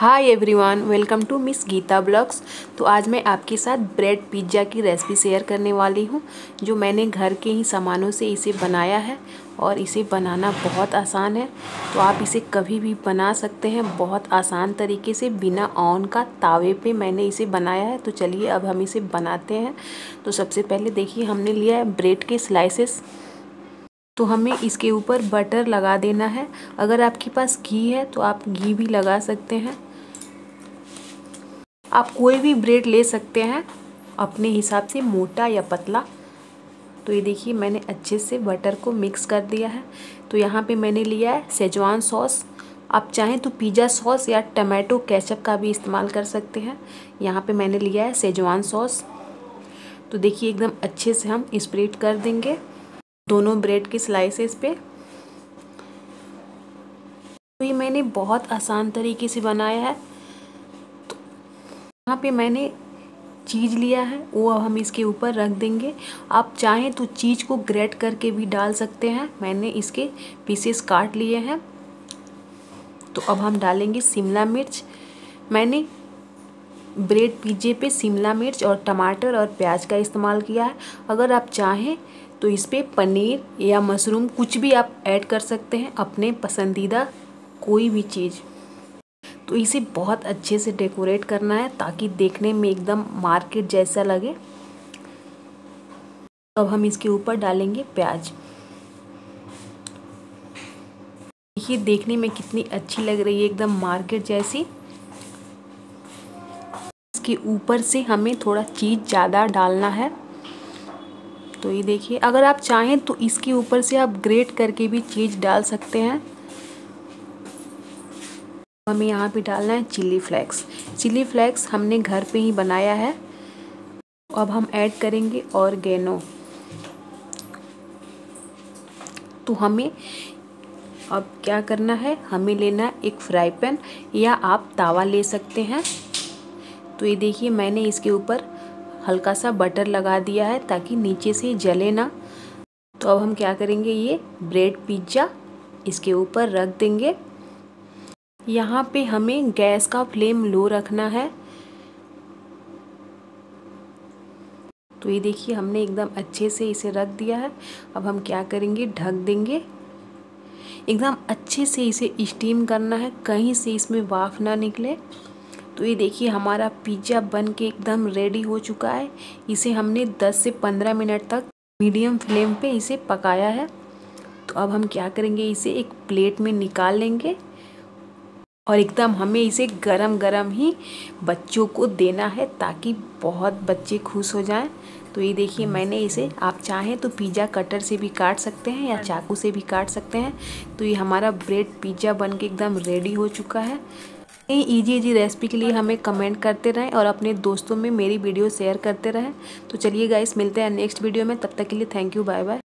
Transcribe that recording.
Hi everyone welcome to miss Geeta blogs तो आज मैं आपके साथ ब्रेड पिज़्ज़ा की रेसिपी शेयर करने वाली हूँ, जो मैंने घर के ही सामानों से इसे बनाया है और इसे बनाना बहुत आसान है। तो आप इसे कभी भी बना सकते हैं, बहुत आसान तरीके से, बिना ऑन का तावे पे मैंने इसे बनाया है। तो चलिए अब हम इसे बनाते हैं। तो सबसे पहले देखिए, हमने लिया है ब्रेड के स्लाइसेस तो हमें इसके ऊपर बटर लगा देना है। अगर आपके पास घी है तो आप घी भी लगा सकते हैं। आप कोई भी ब्रेड ले सकते हैं, अपने हिसाब से मोटा या पतला। तो ये देखिए, मैंने अच्छे से बटर को मिक्स कर दिया है। तो यहाँ पे मैंने लिया है सेजवान सॉस आप चाहें तो पिज़्ज़ा सॉस या टमाटो केचप का भी इस्तेमाल कर सकते हैं। यहाँ पे मैंने लिया है सेजवान सॉस तो देखिए, एकदम अच्छे से हम स्प्रेड कर देंगे दोनों ब्रेड के स्लाइसेस पे। तो ये मैंने बहुत आसान तरीके से बनाया है। यहाँ पे मैंने चीज़ लिया है, वो अब हम इसके ऊपर रख देंगे। आप चाहें तो चीज़ को ग्रेट करके भी डाल सकते हैं। मैंने इसके पीसेस काट लिए हैं। तो अब हम डालेंगे शिमला मिर्च। मैंने ब्रेड पिज्जे पे शिमला मिर्च और टमाटर और प्याज का इस्तेमाल किया है। अगर आप चाहें तो इस पर पनीर या मशरूम कुछ भी आप ऐड कर सकते हैं, अपने पसंदीदा कोई भी चीज़। तो इसे बहुत अच्छे से डेकोरेट करना है ताकि देखने में एकदम मार्केट जैसा लगे। अब हम इसके ऊपर डालेंगे प्याज। देखिए, देखने में कितनी अच्छी लग रही है, एकदम मार्केट जैसी। इसके ऊपर से हमें थोड़ा चीज़ ज़्यादा डालना है। तो ये देखिए, अगर आप चाहें तो इसके ऊपर से आप ग्रेट करके भी चीज़ डाल सकते हैं। हमें यहाँ पे डालना है चिली फ्लेक्स चिली फ्लेक्स हमने घर पे ही बनाया है. अब हम ऐड करेंगे ऑर्गेनो तो हमें अब क्या करना है? हमें लेना है एक फ्राई पैन या आप तावा ले सकते हैं. तो ये देखिए मैंने इसके ऊपर हल्का सा बटर लगा दिया है ताकि नीचे से जले ना. तो अब हम क्या करेंगे? ये ब्रेड पिज़्ज़ा इसके ऊपर रख देंगे. यहाँ पे हमें गैस का फ्लेम लो रखना है। तो ये देखिए, हमने एकदम अच्छे से इसे रख दिया है। अब हम क्या करेंगे? ढक देंगे। एकदम अच्छे से इसे स्टीम करना है। कहीं से इसमें वाफ ना निकले। तो ये देखिए, हमारा पिज़्ज़ा बन के एकदम रेडी हो चुका है। इसे हमने 10 से 15 मिनट तक मीडियम फ्लेम पे इसे पकाया है। तो अब हम क्या करेंगे? इसे एक प्लेट में निकाल लेंगे। और एकदम हमें इसे गरम गरम ही बच्चों को देना है ताकि बहुत बच्चे खुश हो जाएँ। तो ये देखिए मैंने इसे आप चाहें तो पिज़्ज़ा कटर से भी काट सकते हैं या चाकू से भी काट सकते हैं। तो ये हमारा ब्रेड पिज़्ज़ा बन के एकदम रेडी हो चुका है। ईजी ईजी रेसिपी के लिए हमें कमेंट करते रहें और अपने दोस्तों में मेरी वीडियो शेयर करते रहें। तो चलिए गाइस मिलते हैं नेक्स्ट वीडियो में। तब तक के लिए थैंक यू बाय बाय